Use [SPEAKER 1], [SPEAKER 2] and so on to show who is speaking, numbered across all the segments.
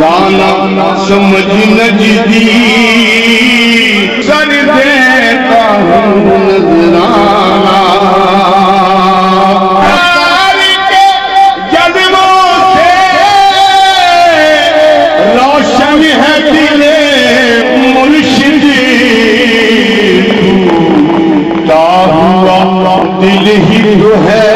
[SPEAKER 1] دانا سمجھ نجدی سر دیتا ہوں نظرانہ۔ دل دل ہی تو ہے۔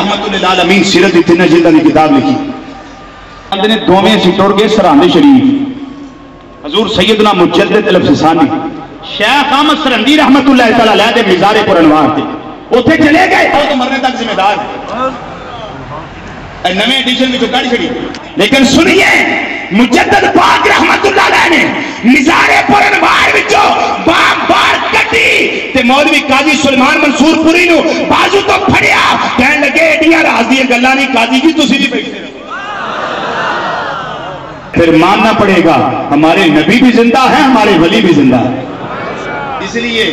[SPEAKER 2] رحمت اللہ عالمین سیرت اتنا جلدہ کی کتاب لکھی۔ اندر نے دوویں سی ٹوڑ کے سرانے شریف۔ حضور سیدنا مجدد الفسانی شیخ احمد سرندی رحمت اللہ تعالی علیہ دے مزار پر انوار تھے اتھے چلے گئے۔ وہ تو مرنے تک ذمہ دار ہے اے نویں ایڈیشن میں جو کڑ چھڑی لیکن سنیے، مجدد پاک رحمت اللہ علیہ نے مزار پر انوار وچوں بار بار کٹی۔ تے مولوی قاضی سلمان منصور پوری نو بازو تو پھڑیا۔ کہنے لگے ایڈیاں راز دی گلاں نہیں، قاضی جی تسی بھی بیٹھے۔ پھر ماننا پڑے گا، ہمارے نبی بھی زندہ ہیں، ہمارے ولی بھی زندہ ہیں۔ اس لیے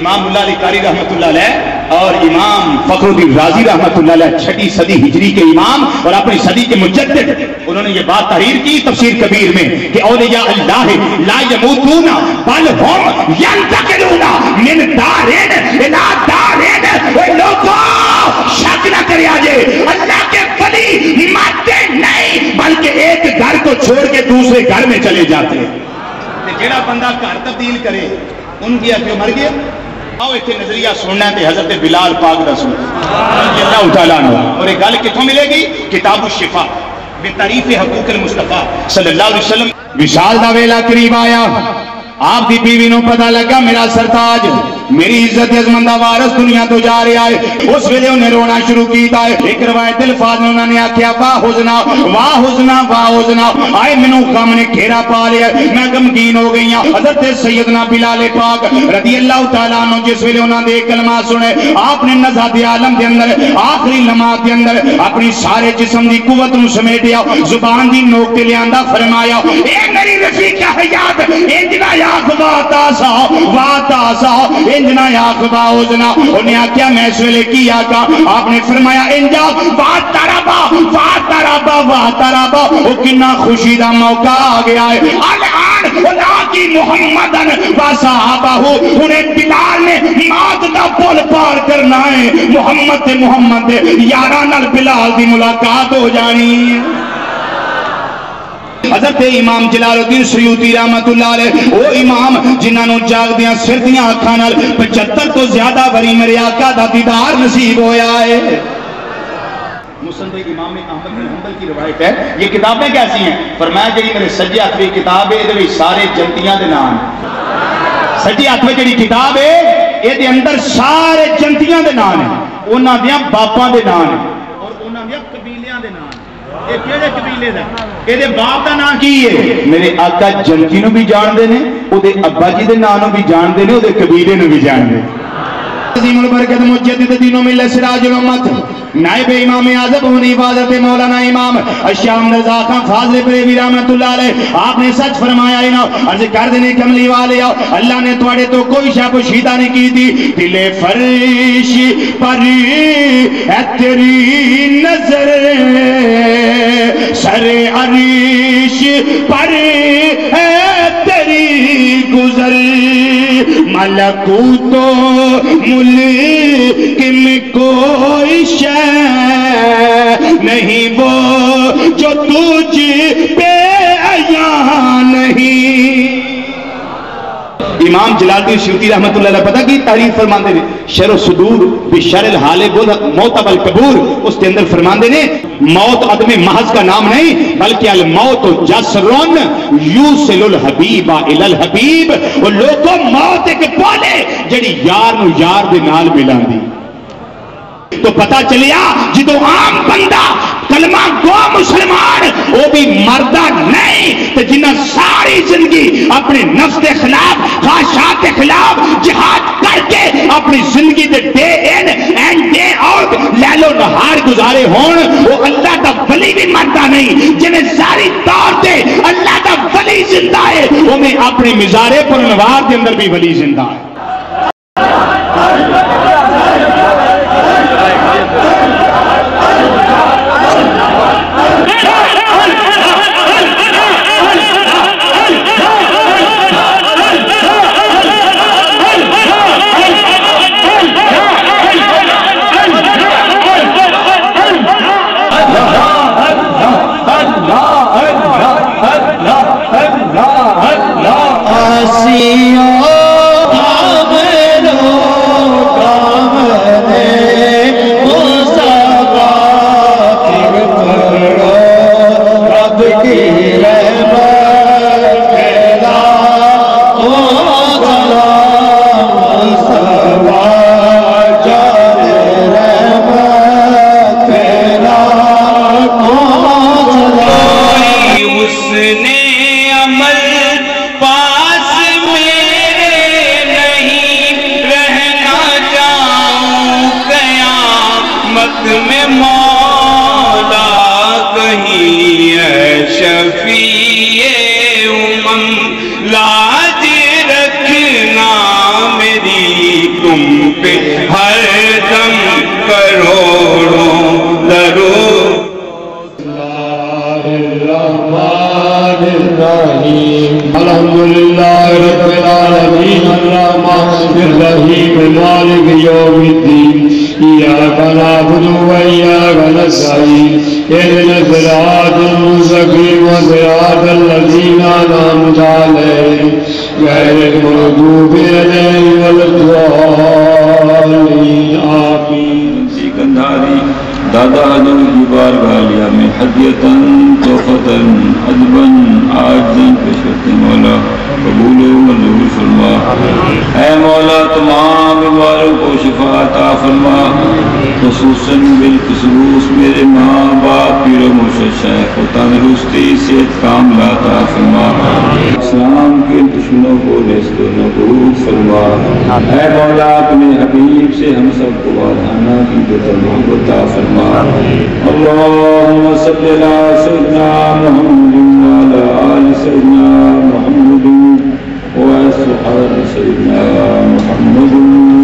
[SPEAKER 2] امام اللہ علی قاری رحمت اللہ علیہ اور امام فخر الدین رازی رحمت اللہ علیہ چھٹی صدی ہجری کے امام اور اپنی صدی کے مجدد، انہوں نے یہ بات تحریر کی تفسیر کبیر میں کہ اولیاء اللہ لا یموتون بل ہم ینتقلون من دارین الى کرے آجے۔ اللہ کے ولی ماتے نہیں بلکہ ایک گھر کو چھوڑ کے دوسرے گھر میں چلے جاتے ہیں۔ تے جیڑا بندہ گھر تبدیل کرے ان کی کیوں مر گیا آؤ ایتھے نظریہ سننا تے حضرت بلال پاک دا سن رضی اللہ تعالیٰ عنہ۔ اور یہ گل کتوں ملے گی؟ کتاب الشفا بے تعریف حقوق المصطفیٰ صلی اللہ علیہ وسلم۔ وشال دا ویلا قریب آیا۔ آپ دی بیوی نو پتہ لگا میرا سرتاج۔ میری عزت عظمندہ وارث دنیا تو جا رہا ہے۔ اس ویلے انہیں رونا شروع کیتا ہے۔ ایک روایت الفاظ میں انہوں نے آکھیا، واہ حزنا واہ حزنا واہ حزنا آئے منو غم نے گھیرا پا لیا میں غمگین ہو گئی ہوں حضرت سیدنا بلال پاک رضی اللہ تعالیٰ عنہ جس ویلے انہوں نے کلمہ سنے، آپ نے نزاد عالم دے اندر، آخری لمحات دے اندر اپنی سارے جسم دی قوت نو سمیٹیا، زبان دی نوک تے لیاندا فرمایا، اے میری رفیق حیات، اے انجنا یا خدا تاسا وا تاسا انجنا یا خدا اوزنا انہیں آکیا میں اس ویلے کی آکا آپ نے فرمایا، انجا، وا ترابا وا ترابا وا ترابا وہ کنا خوشی دا موقع آ گیا ہے۔ الان خدا کی محمدن و صحابہ انہیں بلال نے موت دا پول پار کرنا ہے۔ محمد محمد دے یارہ نال بلال دی ملاقات ہو جانی۔ ہے حضرت امام جلال الدین سیوطی رحمت اللہ علیہ وہ امام جنہاں نو جاگ دیاں سردیاں اکھاں نال 75 تو زیادہ بری میرے آقا دا دیدار نصیب ہویا ہے۔ مسند امام احمد بن حنبل کی روایت ہے یہ کتابیں کیسی ہیں؟ فرمایا جی میرے سجے ہاتھ میں کتاب ہے یہ سارے جنتیاں دے نام۔ سجے ہاتھ میں جی کتاب ہے یہ اندر سارے جنتیاں دے نام ہیں۔ انہاں دیاں باپاں دے نام ہیں۔ اور انہاں دیاں قبیلیاں دے نام ہیں۔ یہ کیڑے قبیلے دا ہے میرے آقا جنتی نو بھی جان دے نے او دے ابا جی دے نام نو بھی جان دے نے او دے قبیلے نو بھی جان دے عظیم البرکت مجدد دینوں میں سراج الامت نائب امام اعظم ہونی عبادت مولانا امام الشام رضا خان فاضل پریوی رحمت اللہ علیہ آپ نے سچ فرمایا ہے نا عرض کر دینے کملی والے آؤ اللہ نے تواڑے تو کوئی شاہ پوشیدہ نہیں کی تھی دل فرش پر اے تیری نظر سر عریش پر ہے تیری گزر۔ ملکوتو ملک میں کوئی شے نہیں وہ جو تجھ پہ آیا نہیں۔ امام جلال الدین سیوطی رحمت اللہ علیہ پتہ کی تعریف فرماندے نے؟ شر و صدور بشر الحال موت اب القبور، اس کے اندر فرماندے نے، موت عدم محض کا نام نہیں، بلکہ الموت جسرن یوسل الحبیب الى الحبیب۔ وہ لوگوں موت ایک بولے جڑی یار نو یار دے نال ملان دی تو پتا چلیا جدو عام بندہ کلمہ گو مسلمان وہ بھی مردہ نہیں تو جنہ ساری زندگی اپنے نفس کے خلاف خواہشات کے خلاف جہاد کر کے اپنی زندگی دے day in and day out لیلو نہار گزارے ہون وہ اللہ دا ولی بھی مردہ نہیں جنہیں ساری طور تے اللہ دا ولی زندہ ہے وہ میں اپنے مزارے پر نوار کے اندر بھی ولی زندہ ہے
[SPEAKER 1] يوم الدين إياك نعبد وإياك نستعين. اهدنا الصراط المستقيم صراط الذين أنعمت عليهم. غير المغضوب عليهم ولا الضالين. آمين.
[SPEAKER 3] دادا حضور کی جی، بارگاہ لیا میں حدیتاً توفتاً ادباً آجاً پیشت مولا قبول و منظور فرما۔ اے مولا، تمام بیماروں کو شفا عطا فرما۔ خصوصاً بالخصوص میرے ماں باپ پیر و مرشد شیخ کو تندرستی صحت کام لاتا فرما۔ اسلام کے دشمنوں کو نیست و نبود فرما۔ اے مولا اپنے حبیب سے ہم سب کو وعدانہ کی جو تمام عطا فرما۔ اللہم صلی اللہ سیدنا محمد وعلى آل سيدنا محمد وأصحاب سيدنا محمد.